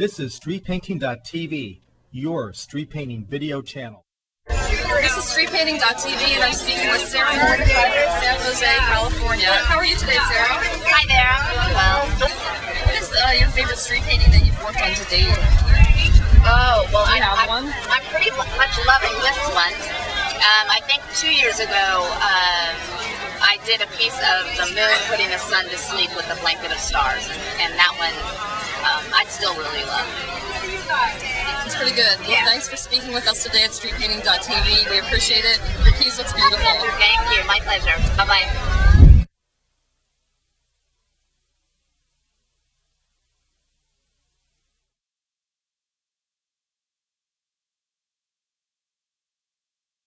This is StreetPainting.tv, your street painting video channel. This is StreetPainting.tv, and I'm speaking with Sara Mordecai from San Jose, California. How are you today, Sara? Hi there, I'm doing well. What is uh, your favorite street painting that you've worked on to date? Oh, well, Do I, have I'm, one? I'm pretty much loving this one. Um, I think two years ago, um, I did a piece of the moon putting the sun to sleep with a blanket of stars, and, and that one I still really love. It's pretty good. Well, Yeah. thanks for speaking with us today at StreetPainting.tv. We appreciate it. Your piece looks beautiful. Thank you, my pleasure. Bye bye.